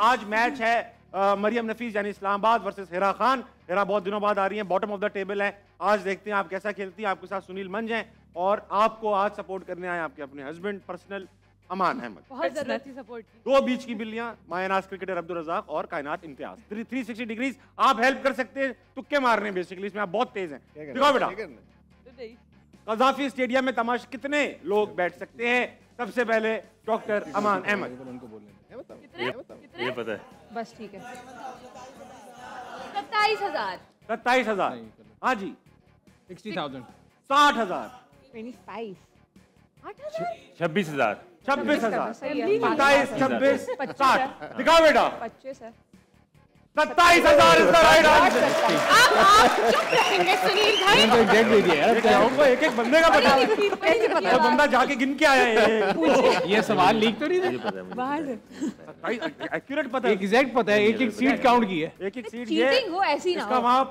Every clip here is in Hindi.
आज मैच है मरियम नफीस यानी इस्लामाबाद वर्सेस हिरा खान। हिरा बहुत दिनों बाद आ रही है बॉटम ऑफ़ द टेबल है। आज देखते हैं आप कैसा खेलती हैं आपके साथ सुनील मंज हैं और आपको आज सपोर्ट करने आए आपके अपने हस्बैंड पर्सनल अमान अहमद। बहुत ज़रूरत थी सपोर्ट की। दो बीच की बिल्लियाँ मायनाज क्रिकेटर अब्दुल रजाक और Kainat Imtiaz. Three three sixty degrees आप हेल्प कर सकते हैं तुक्के मारने बेसिकली इसमें आप बहुत तेज हैं। दिखाओ बेटा। कजाफी स्टेडियम में तमाश कितने लोग बैठ सकते हैं? सबसे पहले डॉक्टर अमान अहमद। ये पता है। बस ठीक है। सत्ताईस हज़ार। सत्ताईस हज़ार? हाँ जी। Sixty thousand. साठ हज़ार। ट्वेंटी फाइव छब्बीस हज़ार। छब्बीस हज़ार। सत्ताईस छब्बीस साठ। दिखाओ बेटा। पच्चीस है। सत्ताईस हज़ार इज़ राइट आंसर आप आप चुप रहेंगे सुनील भाई हमको एक एक बंदे का पता है बंदा जाके गिन के आया है। ये सवाल लीक तो नहीं था? एक्यूरेट पता है एग्जैक्ट पता है। एक एक सीट काउंट की है। एक एक सीट ये हो। ऐसी ना इसका वहाँ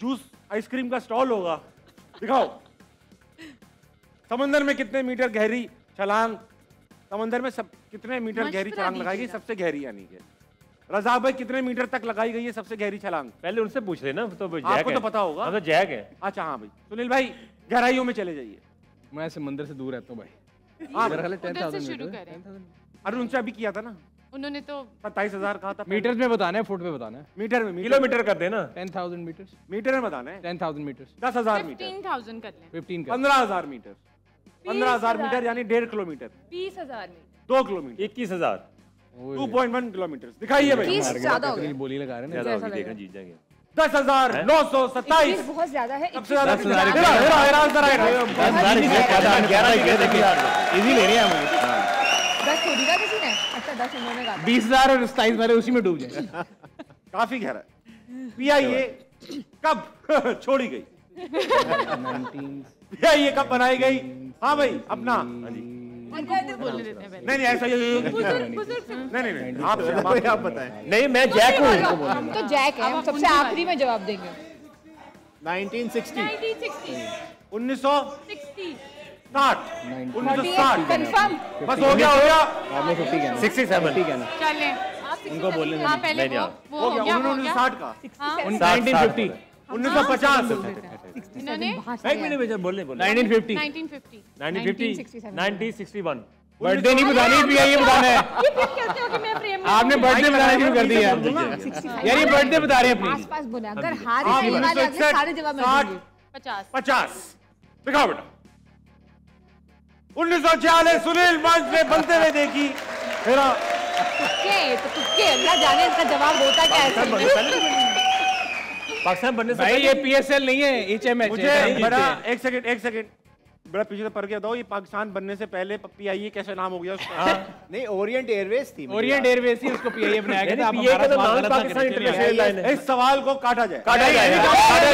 जूस आइसक्रीम का स्टॉल होगा। दिखाओ। समंदर में कितने मीटर गहरी छलांग? समंदर में सब कितने मीटर गहरी छलांग ना। सबसे गहरी यानी कि। रजा भाई कितने मीटर तक लगाई गई है सबसे गहरी छलांग? पहले उनसे पूछ लेना तो जैक आपको है तो पता होगा। हाँ तो जैक है। अच्छा हाँ भाई। सुनील भाई गहराइयों में चले जाइए। मैं समंदर से दूर रहता हूँ भाई। मेरा ख्याल उधर से 10,000 शुरू मीटर करें। अरे उनसे अभी किया था ना? उन्होंने तो सत्ताईस हज़ार कहा था मीटर्स में बताना है फुट में बताना है। मीटर में किलोमीटर कर देना। टेन थाउज़ेंड मीटर मीटर में बताना है? टेन थाउज़ेंड मीटर्स दस हज़ार मीटर। फिफ्टीन थाउज़ेंड कर फिफ्टीन पंद्रह हज़ार मीटर। पंद्रह हज़ार मीटर यानी डेढ़ किलोमीटर। बीस हज़ार में दो किलोमीटर। इक्कीस हज़ार। टू पॉइंट वन किलोमीटर दिखाइए भाई। ज़्यादा हो गया। बोली लगा रहे हैं ज़्यादा होगी जीत जाएँगे। दस हज़ार नौ सौ सत्ताईस। बीस बहुत ज़्यादा है सबसे ज़्यादा है। दस हज़ार exact पता है, ग्यारह ही कहते हैं इजी ले रहे हैं हम। दस थोड़ी का किसी ने? अच्छा दस उन्होंने कहा बीस हज़ार और सताईस वाले उसी में डूब जाए। काफ़ी गहरा पीआईए कब छोड़ी गई? पीआईए कब बनाई गई? हाँ भाई अपना। नहीं नहीं ऐसा ये- ये- ये- नहीं नहीं नहीं। आप आप बताएँ। नहीं मैं जैक हूँ। हम तो जैक है। हम सबसे आखिरी में जवाब देंगे। 1960 उन्नीस सौ साठ। उन्नीस सौ साठ। कंफर्म बस हो गया हो गया। Sixty seven. चलें। उनको बोलने हाँ नहीं, नहीं, वो हो हो गया गया। उन्होंने साठ का हाँ। Nineteen fifty. उन्नीस सौ पचास। इन्होंने? एक मिनट बेचा बोलने बोलने। Nineteen fifty. 1950 nineteen fifty 1967 nineteen sixty one. Birthday नहीं बतानी भी ये बताना है। ये फिर कहते हो कि मैं प्रेम में आपने बर्थडे बताना शुरू कर दिया यार ये बर्थडे बता रहे हैं अपनी पास बोले अगर हार आप वाले अगले सारे जवाब मैं साठ पचास। पचास। दिखाओ बेटा। उन्नीस सौ छियालीस सुनील मंच में बनते हुए देखी। मेरा तुक्के तो तुक्के अल्लाह जाने इसका जवाब होता क्या है? पाकिस्तान बनने से भाई ये पीएसएल नहीं है एचएमएच मुझे बड़ा एक सेकंड एक सेकंड बड़ा पीछे से पड़ गया दो ये पाकिस्तान बनने से पहले पीआईए कैसे नाम हो गया उसका? नहीं ओरिएंट एयरवेज थी ओरिएंट एयरवेज ही उसको पीआईए बनाया गया था। हमारा का तो सवाल नाम पाकिस्तान इंटरनेशनल एयरलाइन है। इस सवाल को काटा जाए। काटा जाएगा काटा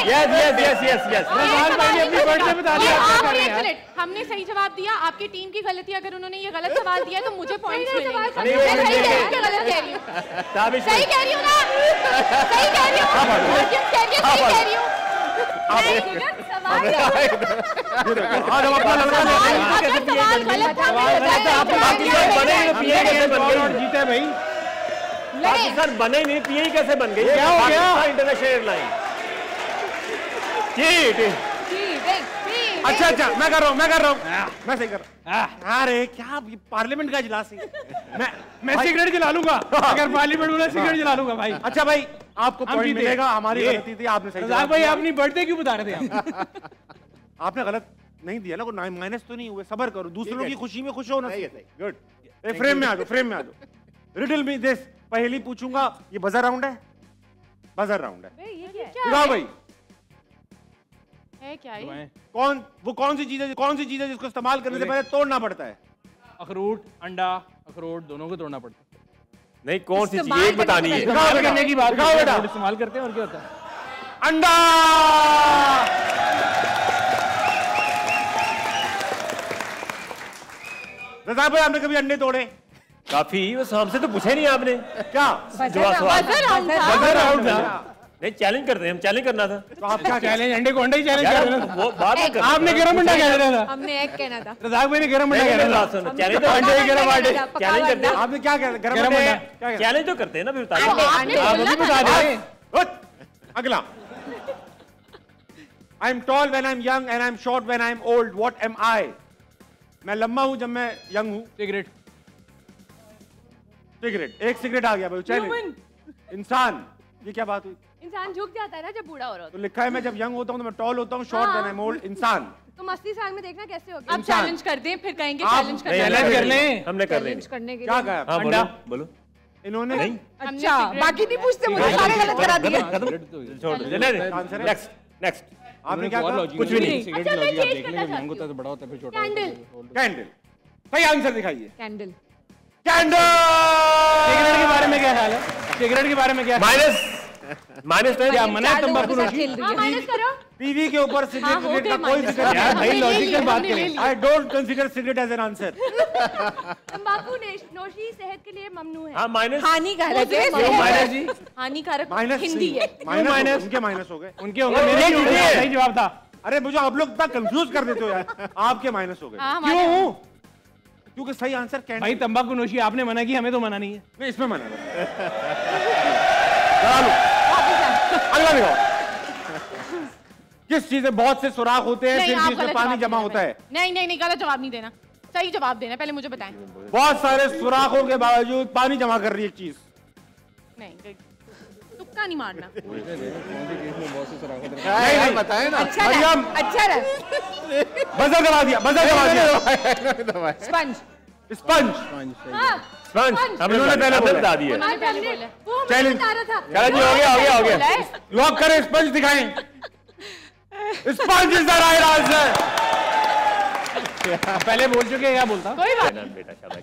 क्या yes yes yes yes yes Razzaq भाई ने अपनी बर्थडे बता दिया। आप कर रहे हैं मिनट हमने सही जवाब दिया। आपकी टीम की गलती अगर उन्होंने ये गलत सवाल दिया तो मुझे पॉइंट्स सही मिलेंगे। मैं सही कह रही हूँ। गलत कह रही हूँ। ताबिश सही कह रही हूँ ना। सही कह रही हूँ। आज हम अपना लड़का लेते हैं गलत जीता भाई। पाकिस्तान बने नहीं पीए कैसे बन गई? क्या हो गया? इंटरनेशनल एयरलाइन चीट अच्छा अच्छा मैं कर रहा हूँ मैं कर रहा हूँ। मैं सही कर रहा हूँ। अरे क्या पार्लियामेंट का इजलास है? मैं मैं सिगरेट जला लूँगा। अगर पार्लियामेंट बोला सिगरेट जला लूँगा भाई। अच्छा भाई आपको पॉइंट मिलेगा हमारी गलती थी आपने सही रजाक भाई। अपनी बर्थडे क्यों बता रहे थे आप? आपने गलत नहीं दिया ना कोई माइनस तो नहीं हुए सबर करो। दूसरों की खुशी में खुश हो ना। सही गुड फ्रेम में आ जाओ फ्रेम में आ जाओ। रिडल मी दिस पहली पूछूँगा ये बजर राउंड है? बजर राउंड है। दिखाओ भाई। है क्या ये? कौन वो कौन सी चीज़ है कौन सी चीज़ है जिसको इस्तेमाल करने से पहले तोड़ना पड़ता है? अखरोट अंडा अखरोट दोनों को तोड़ना पड़ता है। नहीं कौन सी चीज़? एक बतानी है। करने दिखाओ इस्तेमाल करने की बात दिखाओ करते हैं, बेटा। इस्तेमाल करते हैं और क्या होता है? अंडा! रजाक भाई आपने कभी अंडे तोड़े? काफ़ी बस हमसे तो पूछे नहीं आपने। क्या? जवाब राउंड था। नहीं चैलेंज करते हैं हम चैलेंज करना था। तो आप क्या चैलेंज अंडे को अंडा ही चैलेंज कर रहे थे? वो बाद में करते आपने गरम अंडा कह रहा था हमने एक कहना था। रजाक भाई ने गरम अंडा नहीं, कह रहा था। चैलेंज तो अंडे अंडा गरम अंडे। कहना चैलेंज करते हैं। आपने क्या कहा गरम गरम अंडे। चैलेंज तो करते हैं ना फिर बताइए आप अभी बता हैं उठ, अगला। I am tall when I am young and I am short when I am old what am I मैं लंबा हूँ जब मैं यंग हूँ। सिगरेट सिगरेट एक सिगरेट आ गया भाई चैलेंज इंसान। ये क्या बात हुई? इंसान झुक जाता है ना जब बूढ़ा हो रहा होता तो लिखा है मैं जब यंग होता हूँ तो मैं टॉल होता हूँ शॉर्ट हाँ। एम ओल्ड इंसान. तो मस्ती साल में देखना कैसे हो गया अब चैलेंज कर दें फिर कहेंगे चैलेंज कर नहीं, चैलेंज कर लें हमने कर चैलेंज लेंगे करने के क्या कहा बोलो अंडा। बोलो। इन्होंने? नहीं। अच्छा बाकी नहीं पूछते मुझे सारे गलत करा दिए। छोड़ दो। नेक्स्ट नेक्स्ट आपने क्या कहा? कुछ भी नहीं। सिगरेट अच्छा, मैं लॉजिक आप देख लेंगे होता है तो बड़ा होता है फिर छोटा कैंडल कैंडल सही आंसर दिखाइए। कैंडल सिगरेट के बारे में क्या ख्याल है? सिगरेट के बारे में क्या माइनस माइनस नहीं क्या मना है तंबाकू नोशी हाँ है। टीवी के ऊपर हाँ, सिगरेट हो सिगरेट का कोई। ज़िक्र यार भाई ले लॉजिकल बात करें I don't consider cigarette as an answer तंबाकू नोशी सेहत के लिए ममनू है। हाँ माइनस हानिकारक है क्यों माइनस जी। हानिकारक माइनस हिंदी है। माइनस उनके माइनस हो गए। उनके होंगे मेरे नहीं सही जवाब था। अरे मुझे आप लोग इतना कंफ्यूज कर देते हो यार। आपके माइनस हो गए। हाँ, क्यों? क्योंकि सही आंसर कैंडल भाई तंबाकू नोशी आपने मना की हमें तो मना नहीं है। नहीं इसमें मना चलो अगला देखो। किस चीज़ में बहुत से सुराख होते हैं जिन चीज़ में पानी जमा होता है। नहीं नहीं नहीं गलत जवाब नहीं देना। सही जवाब देना पहले मुझे बताएँ। बहुत सारे सुराखों के बावजूद पानी जमा कर रही है एक चीज़। नहीं तुक्का नहीं मारना। नहीं नहीं बताए ना। अच्छा। रहा अच्छा रहा। बजर दबा दिया बजर दबा दिया। स्पंज। स्पंज। हाँ स्पंज। हमने इन्होंने पहले बता दिया पहले बोला। वो हमें Challenge. बता रहा था। चलो जी हो गया हो गया हो गया। लॉक करें स्पंज दिखाएँ। Sponge is the right answer. पहले बोल चुके हैं क्या बोलता? कोई बात बेटा शाबाश।